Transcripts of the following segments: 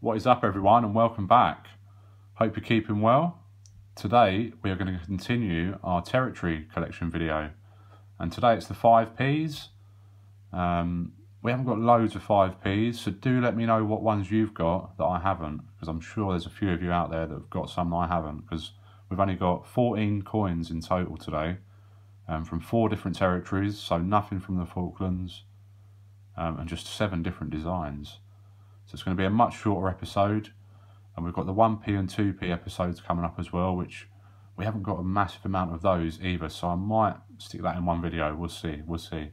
What is up everyone and welcome back. Hope you're keeping well. Today we are going to continue our territory collection video and today it's the 5Ps. Um, we haven't got loads of 5Ps so do let me know what ones you've got that I haven't because I'm sure there's a few of you out there that have got some that I haven't because we've only got 14 coins in total today um, from four different territories so nothing from the Falklands um, and just seven different designs. So it's going to be a much shorter episode. And we've got the 1p and 2p episodes coming up as well, which we haven't got a massive amount of those either. So I might stick that in one video. We'll see. We'll see.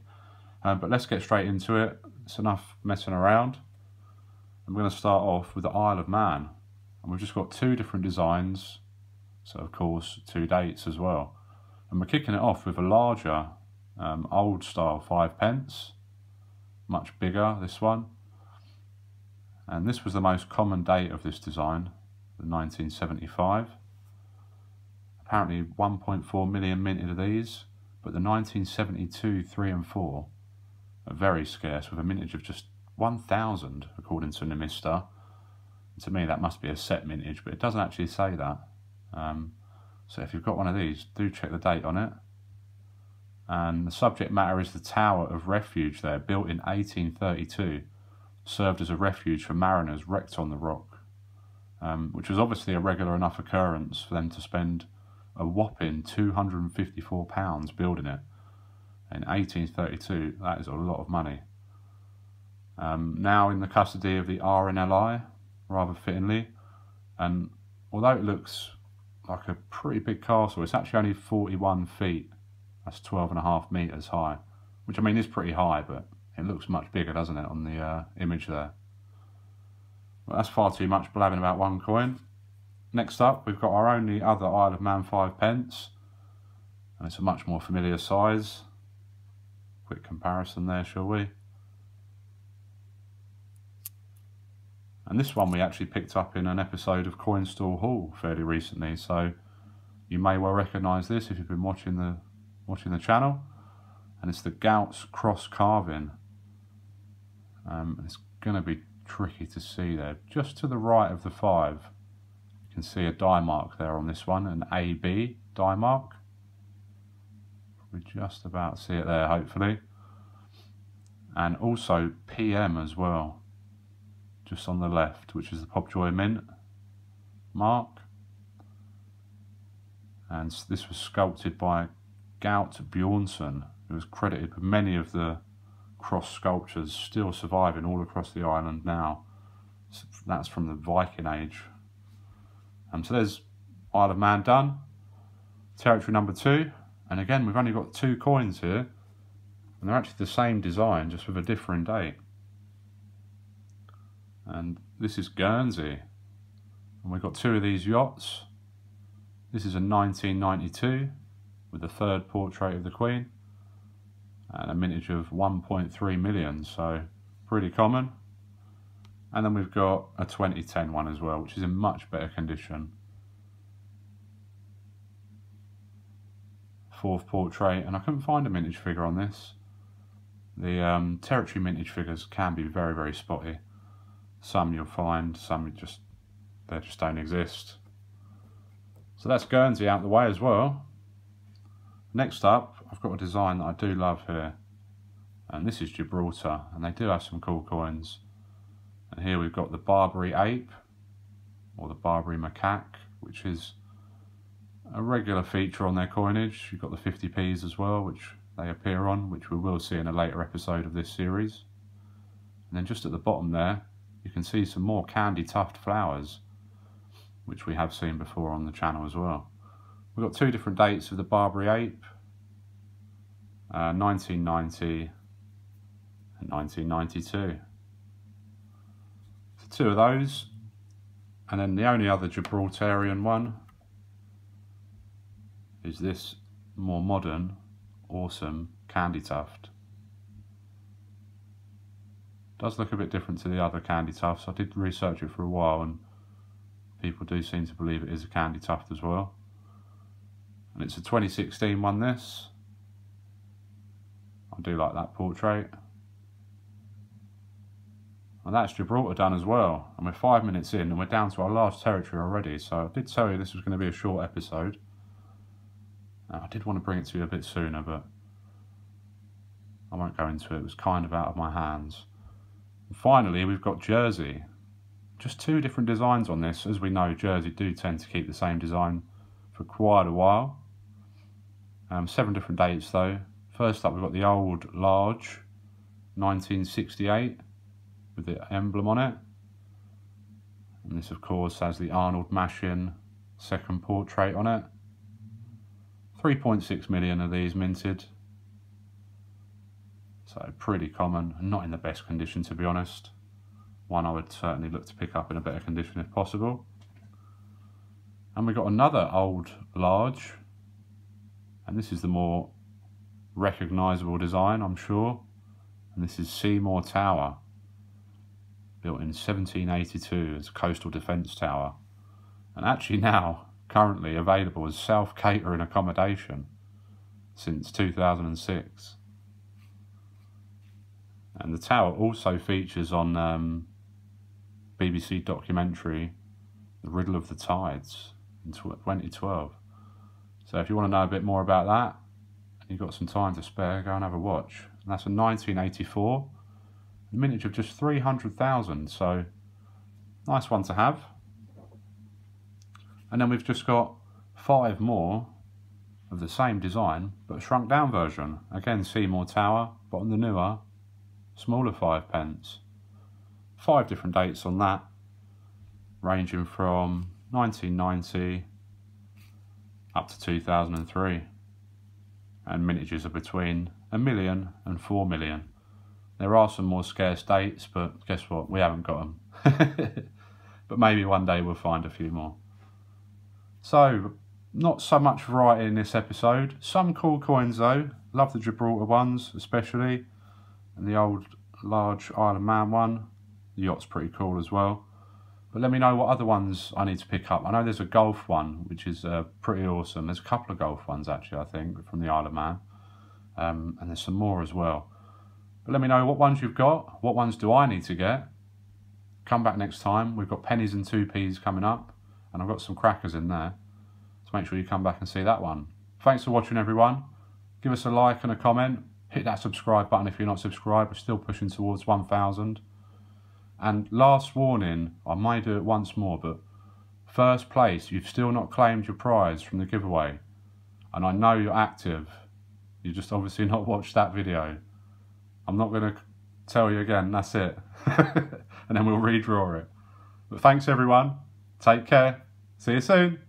Um, but let's get straight into it. It's enough messing around. I'm going to start off with the Isle of Man. And we've just got two different designs. So, of course, two dates as well. And we're kicking it off with a larger um, old style five pence. Much bigger, this one and this was the most common date of this design, the 1975. Apparently 1.4 million minted of these, but the 1972 3 and 4 are very scarce with a mintage of just 1,000 according to Numista. To me that must be a set mintage, but it doesn't actually say that. Um, so if you've got one of these, do check the date on it. And the subject matter is the Tower of Refuge there, built in 1832 served as a refuge for mariners wrecked on the rock, um, which was obviously a regular enough occurrence for them to spend a whopping £254 building it. In 1832, that is a lot of money. Um, now in the custody of the RNLI, rather fittingly, and although it looks like a pretty big castle, it's actually only 41 feet, that's 12 and a half metres high, which I mean is pretty high, but it looks much bigger, doesn't it, on the uh, image there. But that's far too much blabbing about one coin. Next up, we've got our only other Isle of Man 5 pence. And it's a much more familiar size. Quick comparison there, shall we? And this one we actually picked up in an episode of Coinstall Hall fairly recently, so you may well recognise this if you've been watching the watching the channel. And it's the Gaut's cross carving. Um, it's going to be tricky to see there. Just to the right of the 5, you can see a die mark there on this one, an AB die mark. We just about see it there, hopefully. And also PM as well, just on the left, which is the Pobjoy Mint mark. And this was sculpted by Gaut Bjornsson, who was credited with many of the cross sculptures still surviving all across the island now. That's from the Viking Age. Um, so there's Isle of Man done. Territory number two. And again, we've only got two coins here. And they're actually the same design, just with a different date. And this is Guernsey. And we've got two of these yachts. This is a 1992 with the third portrait of the Queen and a mintage of 1.3 million, so pretty common. And then we've got a 2010 one as well, which is in much better condition. Fourth portrait, and I couldn't find a mintage figure on this. The um, territory mintage figures can be very, very spotty. Some you'll find, some just they just don't exist. So that's Guernsey out the way as well. Next up, I've got a design that I do love here. And this is Gibraltar, and they do have some cool coins. And here we've got the Barbary ape, or the Barbary macaque, which is a regular feature on their coinage. You've got the 50p's as well, which they appear on, which we will see in a later episode of this series. And then just at the bottom there, you can see some more candytuft flowers, which we have seen before on the channel as well. We've got two different dates of the Barbary ape, 1990 uh, and 1992. So two of those. And then the only other Gibraltarian one is this more modern, awesome Candytuft. Does look a bit different to the other Candytufts. I did research it for a while and people do seem to believe it is a Candytuft as well. And it's a 2016 one this. I do like that portrait. And that's Gibraltar done as well. And we're five minutes in and we're down to our last territory already. So I did tell you this was going to be a short episode. I did want to bring it to you a bit sooner, but I won't go into it. It was kind of out of my hands. And finally, we've got Jersey. Just two different designs on this. As we know, Jersey do tend to keep the same design for quite a while. Um, seven different dates though. First up, we've got the old large 1968 with the emblem on it. And this, of course, has the Arnold Machin second portrait on it. 3.6 million of these minted. So pretty common, not in the best condition to be honest. One I would certainly look to pick up in a better condition if possible. And we've got another old large, and this is the more recognisable design, I'm sure. And this is Seymour Tower, built in 1782 as a coastal defence tower. And actually now, currently available as self-catering accommodation since 2006. And the tower also features on um, BBC documentary The Riddle of the Tides in 2012. So if you want to know a bit more about that, you've got some time to spare, go and have a watch. And that's a 1984, a mintage of just 300,000, so nice one to have. And then we've just got five more of the same design, but shrunk down version. Again, Seymour Tower, but on the newer, smaller five pence. Five different dates on that, ranging from 1990 up to 2003 and mintages are between a million and four million. There are some more scarce dates, but guess what? We haven't got them. but maybe one day we'll find a few more. So, not so much variety in this episode. Some cool coins though. Love the Gibraltar ones, especially. And the old large Isle of Man one. The yacht's pretty cool as well. But let me know what other ones I need to pick up. I know there's a golf one, which is uh, pretty awesome. There's a couple of golf ones, actually, I think, from the Isle of Man. Um, and there's some more as well. But let me know what ones you've got. What ones do I need to get? Come back next time. We've got pennies and 2p's coming up. And I've got some crackers in there. So make sure you come back and see that one. Thanks for watching, everyone. Give us a like and a comment. Hit that subscribe button if you're not subscribed. We're still pushing towards 1,000. And last warning, I may do it once more, but first place, you've still not claimed your prize from the giveaway. And I know you're active. You just obviously not watched that video. I'm not going to tell you again, that's it. and then we'll redraw it. But thanks everyone. Take care. See you soon.